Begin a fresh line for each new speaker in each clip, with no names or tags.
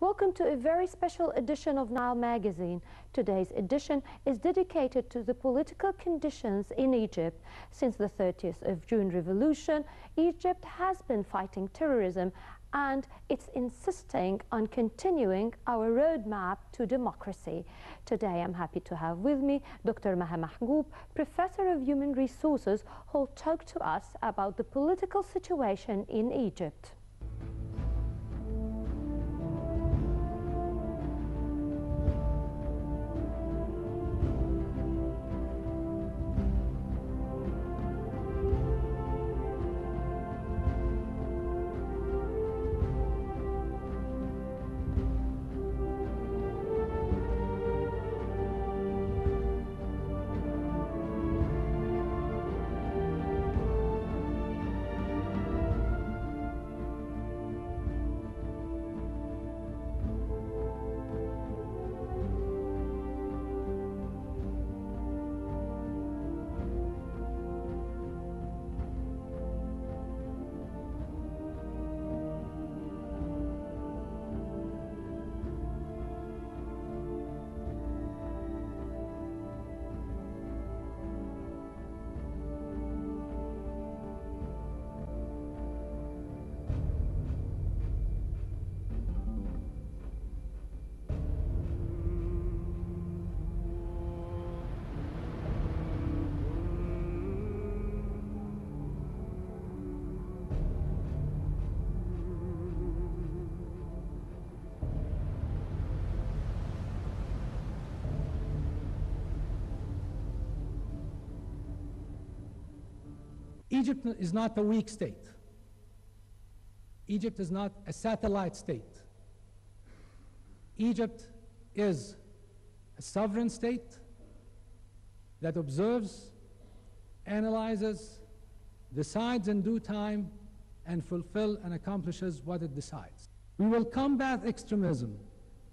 Welcome to a very special edition of Nile Magazine. Today's edition is dedicated to the political conditions in Egypt. Since the 30th of June revolution, Egypt has been fighting terrorism and it's insisting on continuing our roadmap to democracy. Today I'm happy to have with me Dr. Maha Mahgoub, Professor of Human Resources, who'll talk to us about the political situation in Egypt.
Egypt is not a weak state. Egypt is not a satellite state. Egypt is a sovereign state that observes, analyzes, decides in due time, and fulfill and accomplishes what it decides. We will combat extremism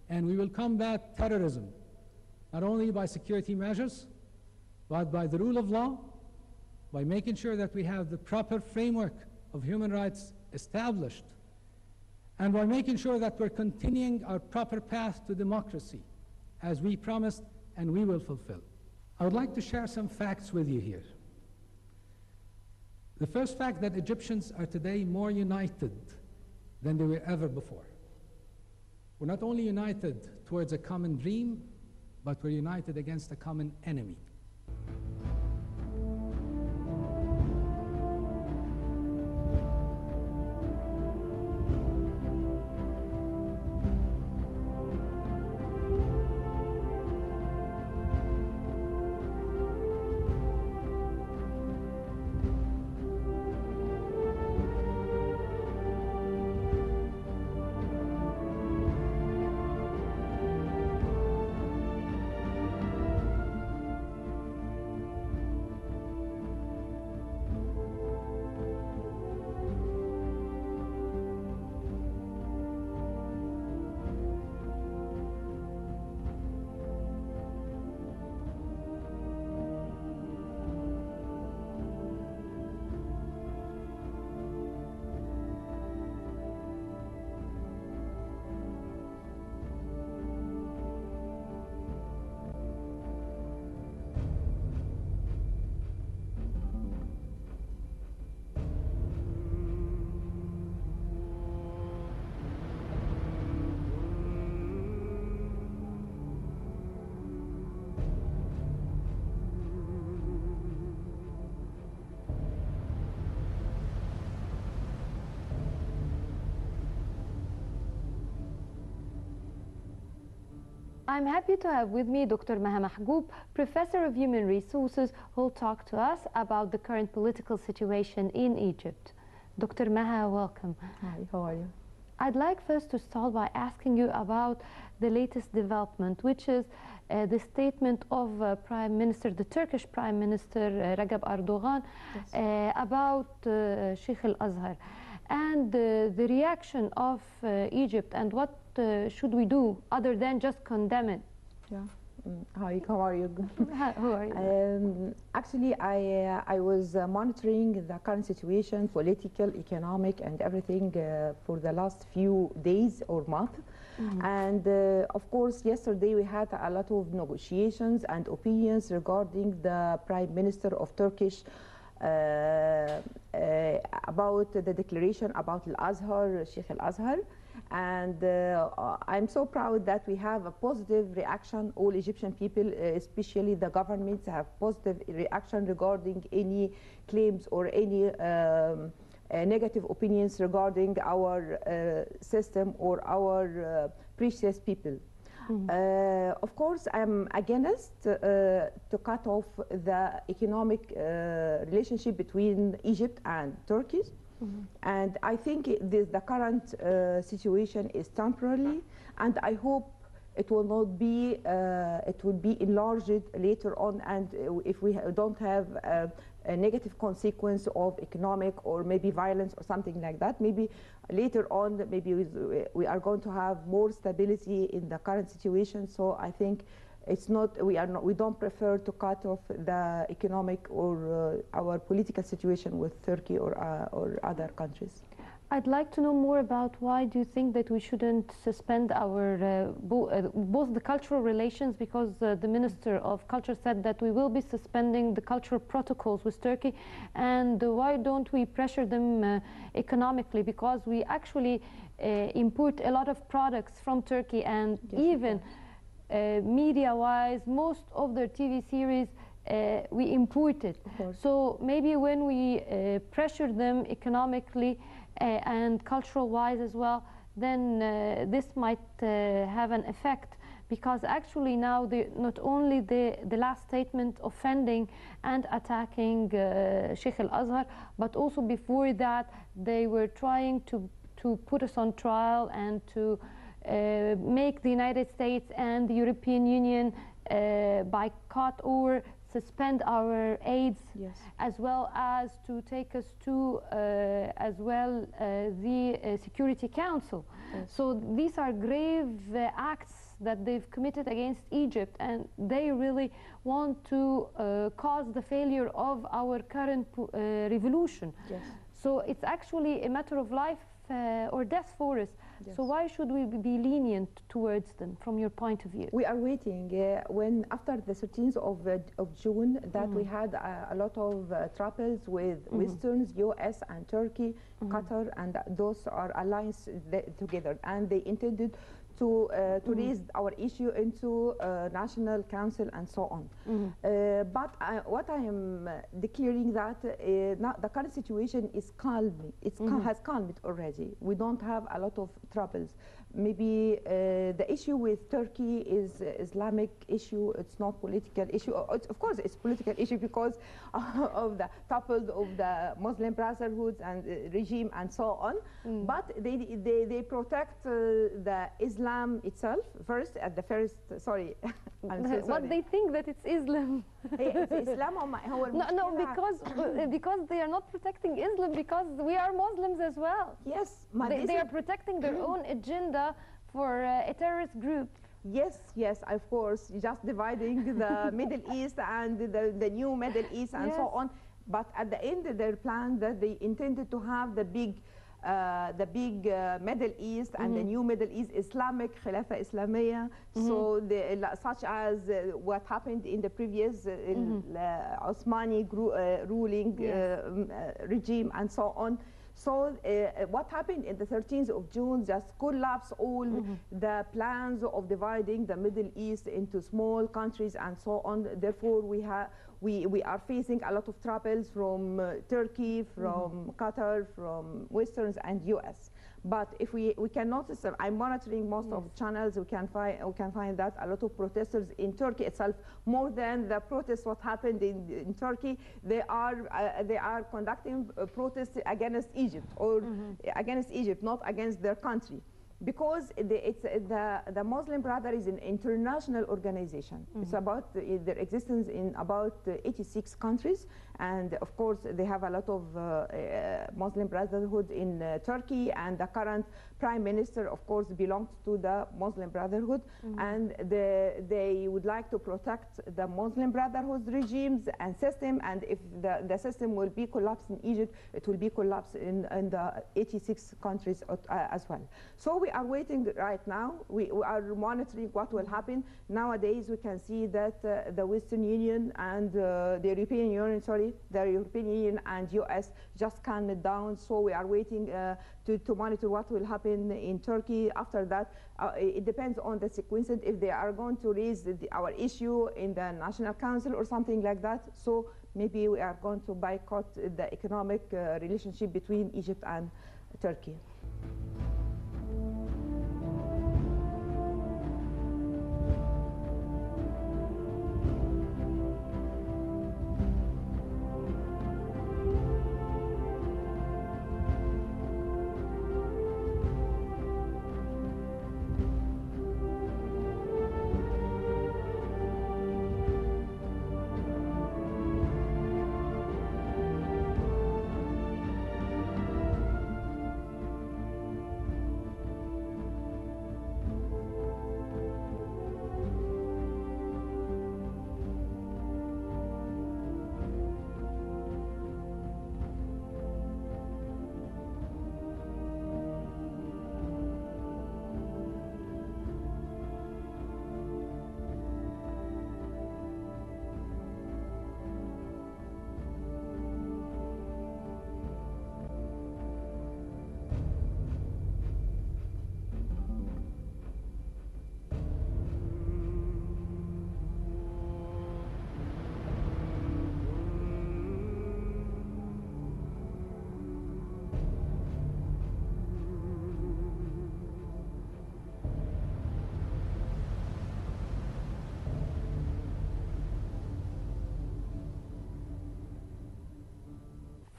and we will combat terrorism, not only by security measures, but by the rule of law, by making sure that we have the proper framework of human rights established, and by making sure that we're continuing our proper path to democracy as we promised and we will fulfill. I would like to share some facts with you here. The first fact that Egyptians are today more united than they were ever before. We're not only united towards a common dream, but we're united against a common enemy.
I'm happy to have with me Dr. Maha Mahgoub, Professor of Human Resources, who'll talk to us about the current political situation in Egypt. Dr. Maha, welcome.
Hi, how are you?
I'd like first to start by asking you about the latest development, which is uh, the statement of uh, Prime Minister, the Turkish Prime Minister uh, Recep Erdogan,
Yes.
uh, about uh, Sheikh al-Azhar and uh, the reaction of uh, Egypt and what should we do other than just condemn it?
Yeah. Mm, Hi, how are you?
Who are you?
Um, actually, I uh, I was uh, monitoring the current situation, political, economic, and everything uh, for the last few days or month. And uh, of course, yesterday we had a lot of negotiations and opinions regarding the Prime Minister of Turkish. Uh, uh, about the declaration about Al-Azhar, Sheikh Al-Azhar, and uh, I'm so proud that we have a positive reaction. All Egyptian people, uh, especially the governments, have positive reaction regarding any claims or any um, uh, negative opinions regarding our uh, system or our uh, precious people. Uh, of course, I'm against uh, to cut off the economic uh, relationship between Egypt and Turkey. And I think it- the, current uh, situation is temporary, and I hope it will not be, uh, it will be enlarged later on, and uh, if we don't have uh, a negative consequence of economic or maybe violence or something like that, maybe later on, maybe we are going to have more stability in the current situation. So I think it's not we are not we don't prefer to cut off the economic or uh, our political situation with Turkey or uh, or other countries.
I'd like to know more about why do you think that we shouldn't suspend our uh, bo- uh, both the cultural relations because uh, the Minister of Culture said that we will be suspending the cultural protocols with Turkey and why don't we pressure them uh, economically because we actually uh, import a lot of products from Turkey and
Yes,
even media-wise most of their TV series uh, we imported. So maybe when we uh, pressure them economically uh, and cultural wise as well, then uh, this might uh, have an effect because actually now the, not only the, the last statement offending and attacking uh, Sheikh al-Azhar, but also before that they were trying to, to put us on trial and to uh, make the United States and the European Union uh, boycott or suspend our aids
Yes.
as well as to take us to uh, as well uh, the uh, Security Council.
Yes.
So these are grave uh, acts that they've committed against Egypt and they really want to uh, cause the failure of our current uh, revolution.
Yes.
So it's actually a matter of life uh, or death for us. So why should we be lenient towards them from your point of view?
We are waiting uh, when after the 13th of, uh, of June that we had uh, a lot of uh, troubles with Westerns, US and Turkey, Qatar, and those are alliance th- together, and they intended to uh, to raise our issue into uh, national council and so on. Uh, but I, what I am uh, declaring that uh, the current situation is calming. It's cal- has calmed already. We don't have a lot of troubles. Maybe uh, the issue with Turkey is uh, Islamic issue. It's not political issue. It's- of course, it's political issue because of the toppled of the Muslim Brotherhoods and uh, regime and so on. But they, they, they protect uh, the Islam itself first at the first. Sorry, so sorry.
what they think that it's Islam
إيه، الاسلام هم هو
No, no,
المشكلة.
because uh, because they are not protecting Islam because we are Muslims as well.
yes ما
They,
this
they
is-
are protecting their own agenda for uh, a terrorist group.
yes yes of course just dividing the middle east and the, the new middle east and so
Yes.
on but at the end their plan that they intended to have the big uh, the big uh, Middle East and the new Middle East Islamic Khilafah Islamiyah. So the, such as uh, what happened in the previous uh, uh, Osmani uh, ruling
Yes.
uh, um, uh, regime and so on. So uh, what happened in the 13th of June just collapsed all the plans of dividing the Middle East into small countries and so on. Therefore, we have we, we are facing a lot of troubles from uh, Turkey, from Qatar, from Westerns and US. But if we, we can notice, uh, I'm monitoring most of the channels, we can, find, we can find that a lot of protesters in Turkey itself, more than the protests what happened in, in Turkey, they are, uh, they are conducting uh, protests against Egypt or against Egypt, not against their country. Because the, it's uh, the the Muslim Brother is an international organization. It's about the, their existence in about uh, 86 countries, and of course they have a lot of uh, uh, Muslim Brotherhood in uh, Turkey, and the current prime minister, of course, belongs to the Muslim Brotherhood, and the, they would like to protect the Muslim Brotherhood regimes and system, and if the, the system will be collapsed in Egypt, it will be collapsed in, in the 86 countries uh, as well. So we are waiting right now. We, we are monitoring what will happen. Nowadays, we can see that uh, the Western Union and uh, the European Union, sorry, the European Union and US just calmed it down. So we are waiting uh, to, to monitor what will happen in Turkey. After that, uh, it depends on the sequence. If they are going to raise the, our issue in the National Council or something like that, so maybe we are going to boycott the economic uh, relationship between Egypt and Turkey.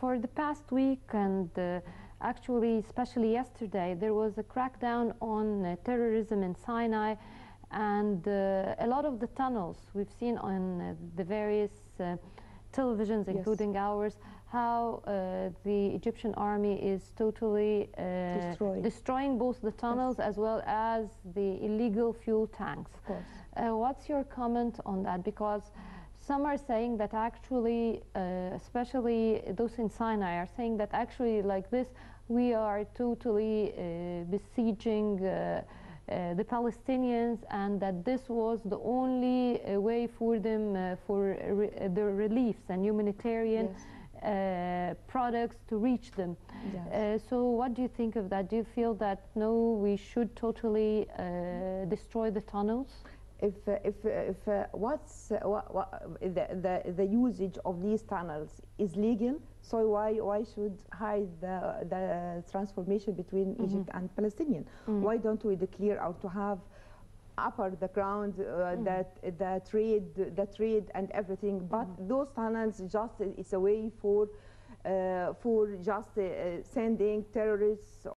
For the past week and uh, actually, especially yesterday, there was a crackdown on uh, terrorism in Sinai and uh, a lot of the tunnels we've seen on uh, the various uh, televisions,
Yes.
including ours, how uh, the Egyptian army is totally uh,
Destroying.
destroying both the tunnels as well as the illegal fuel tanks. Uh, what's your comment on that? Because some are saying that actually, uh, especially those in Sinai, are saying that actually, like this, we are totally uh, besieging uh, uh, the Palestinians, and that this was the only uh, way for them uh, for re- the reliefs and humanitarian
Yes.
uh, products to reach them.
Yes.
Uh, so, what do you think of that? Do you feel that no, we should totally uh, destroy the tunnels?
If uh, if uh, if uh, what's uh, what, what, the, the the usage of these tunnels is legal so why why should hide the the transformation between Egypt and Palestinian? Why don't we declare or to have upper the ground uh, that the trade the trade and everything? But those tunnels just it's a way for uh, for just uh, sending terrorists